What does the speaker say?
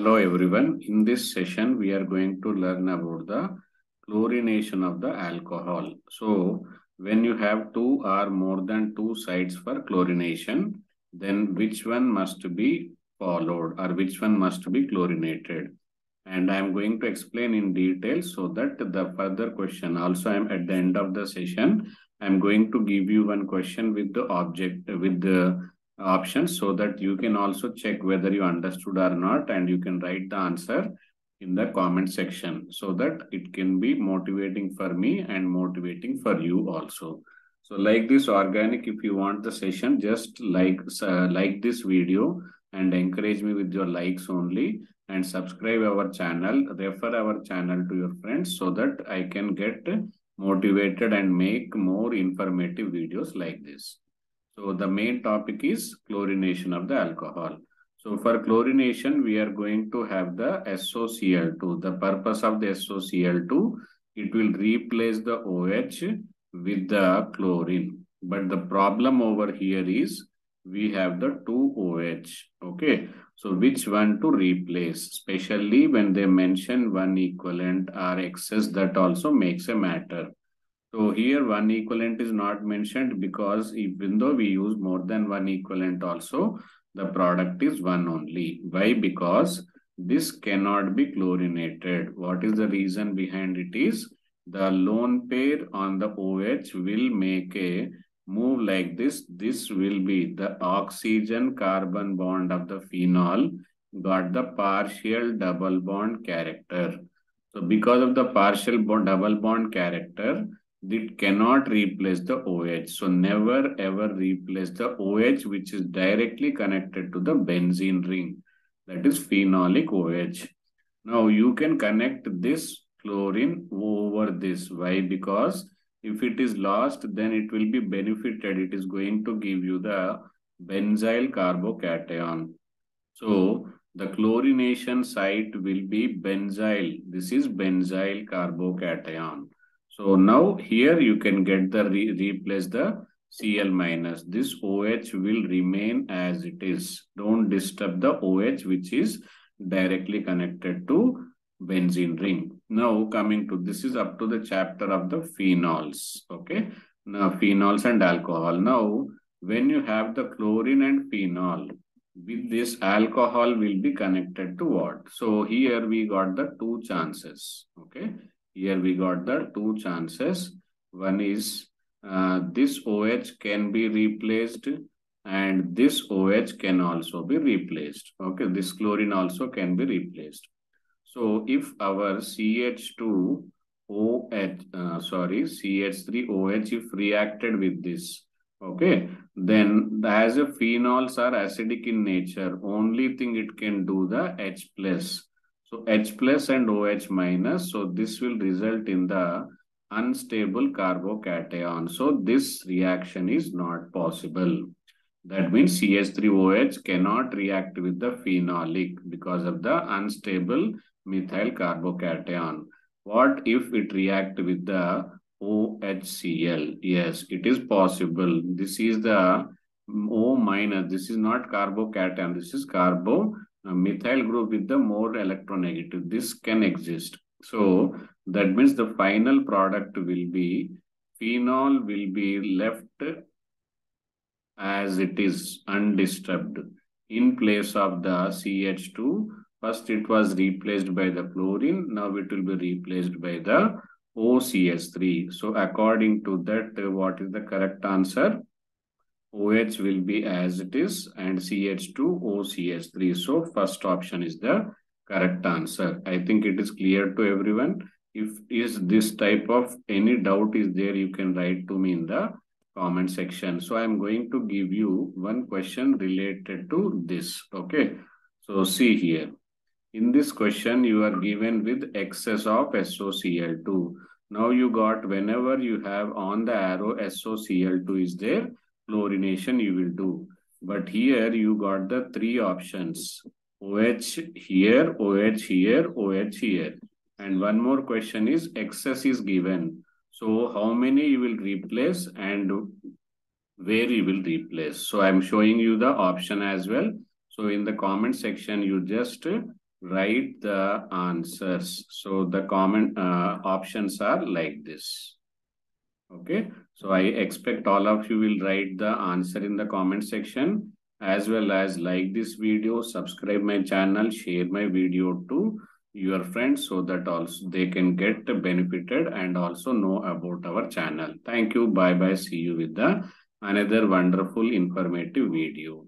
Hello everyone. In this session, we are going to learn about the chlorination of the alcohol. So, when you have two or more than two sites for chlorination, then which one must be followed or which one must be chlorinated? And I am going to explain in detail so that the further question also I am at the end of the session, I am going to give you one question with the object with the options so that you can also check whether you understood or not and you can write the answer in the comment section so that it can be motivating for me and motivating for you also. So like this organic, if you want the session, just like, uh, like this video and encourage me with your likes only and subscribe our channel, refer our channel to your friends so that I can get motivated and make more informative videos like this. So the main topic is chlorination of the alcohol. So for chlorination, we are going to have the SOCl2. The purpose of the SOCl2, it will replace the OH with the chlorine. But the problem over here is we have the 2OH. Okay. So which one to replace? Especially when they mention one equivalent or excess, that also makes a matter. So here one equivalent is not mentioned because even though we use more than one equivalent also, the product is one only. Why? Because this cannot be chlorinated. What is the reason behind it is the lone pair on the OH will make a move like this. This will be the oxygen carbon bond of the phenol got the partial double bond character. So because of the partial bond, double bond character, it cannot replace the OH. So never ever replace the OH which is directly connected to the benzene ring. That is phenolic OH. Now you can connect this chlorine over this. Why? Because if it is lost, then it will be benefited. It is going to give you the benzyl carbocation. So the chlorination site will be benzyl. This is benzyl carbocation. So now here you can get the re replace the Cl minus. This OH will remain as it is. Don't disturb the OH which is directly connected to benzene ring. Now coming to this is up to the chapter of the phenols. Okay. Now phenols and alcohol. Now when you have the chlorine and phenol with this alcohol will be connected to what? So here we got the two chances. Okay. Here we got the two chances. One is uh, this OH can be replaced and this OH can also be replaced. Okay, this chlorine also can be replaced. So if our CH2 OH, uh, sorry, CH3OH if reacted with this, okay, then as a phenols are acidic in nature, only thing it can do the H plus so H plus and OH minus. So this will result in the unstable carbocation. So this reaction is not possible. That means CH3OH cannot react with the phenolic because of the unstable methyl carbocation. What if it react with the OHCl? Yes, it is possible. This is the O minus. This is not carbocation. This is carbo a methyl group with the more electronegative. This can exist. So that means the final product will be phenol will be left as it is undisturbed in place of the CH2. First it was replaced by the chlorine. Now it will be replaced by the OCS3. So according to that, what is the correct answer? OH will be as it is and CH2 OCH3. So first option is the correct answer. I think it is clear to everyone. If is this type of any doubt is there, you can write to me in the comment section. So I'm going to give you one question related to this. Okay. So see here. In this question, you are given with excess of SOCl2. Now you got whenever you have on the arrow SOCl2 is there, chlorination you will do. But here you got the three options. OH here, OH here, OH here. And one more question is excess is given. So how many you will replace and where you will replace. So I'm showing you the option as well. So in the comment section, you just write the answers. So the comment uh, options are like this. Okay, so I expect all of you will write the answer in the comment section as well as like this video, subscribe my channel, share my video to your friends so that also they can get benefited and also know about our channel. Thank you. Bye bye. See you with the another wonderful informative video.